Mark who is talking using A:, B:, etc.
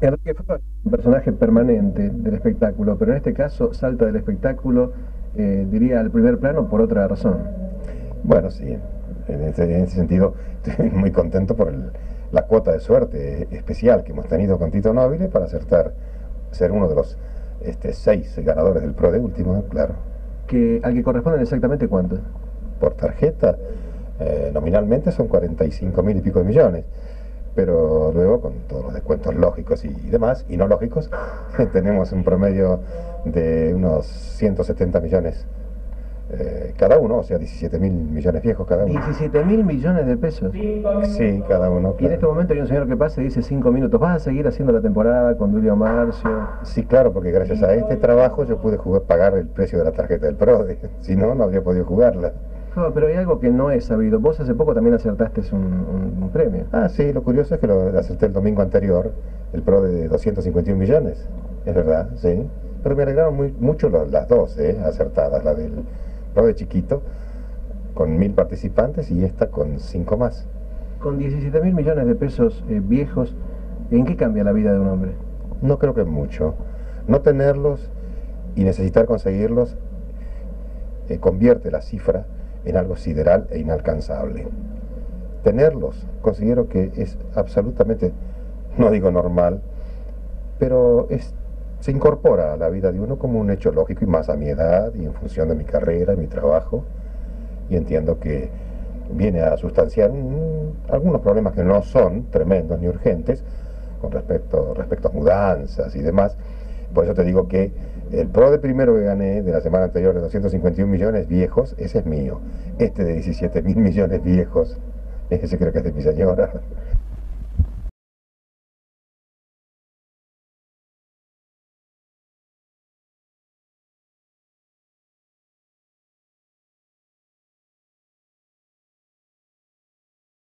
A: Enrique fue un personaje permanente del espectáculo, pero en este caso salta del espectáculo, eh, diría, al primer plano por otra razón.
B: Bueno, sí, en ese, sentido estoy muy contento por la cuota de suerte especial que hemos tenido con Tito Nobile para acertar, ser uno de los este, seis ganadores del PRO de último, claro.
A: Que, ¿Al que corresponden exactamente cuánto?
B: Por tarjeta, eh, nominalmente son 45 mil y pico de millones pero luego con todos los descuentos lógicos y demás, y no lógicos, tenemos un promedio de unos 170 millones eh, cada uno, o sea, 17 mil millones viejos cada uno.
A: 17 mil millones de pesos.
B: Sí, cada uno.
A: Y en este momento hay un señor que pasa y dice 5 minutos, ¿vas a seguir haciendo la temporada con Julio Marcio?
B: Sí, claro, porque gracias a este trabajo yo pude jugar, pagar el precio de la tarjeta del PRODE, si no, no habría podido jugarla.
A: No, pero hay algo que no he sabido. Vos hace poco también acertaste un, premio.
B: Ah, sí, lo curioso es que lo acerté el domingo anterior, el PRO de 251 millones. Es verdad, sí. Pero me alegraron muy, mucho las dos, ¿eh? acertadas, la del PRO de chiquito, con mil participantes, y esta con cinco más.
A: Con 17 mil millones de pesos eh, viejos, ¿en qué cambia la vida de un hombre?
B: No creo que mucho. No tenerlos y necesitar conseguirlos eh, convierte la cifra en algo sideral e inalcanzable. Tenerlos considero que es absolutamente, no digo normal, pero es, se incorpora a la vida de uno como un hecho lógico y más a mi edad y en función de mi carrera, mi trabajo, y entiendo que viene a sustanciar algunos problemas que no son tremendos ni urgentes con respecto, respecto a mudanzas y demás. Por eso te digo que el pro de primero que gané de la semana anterior de 251 millones viejos, ese es mío. Este de 17 mil millones viejos, ese creo que es de mi señora.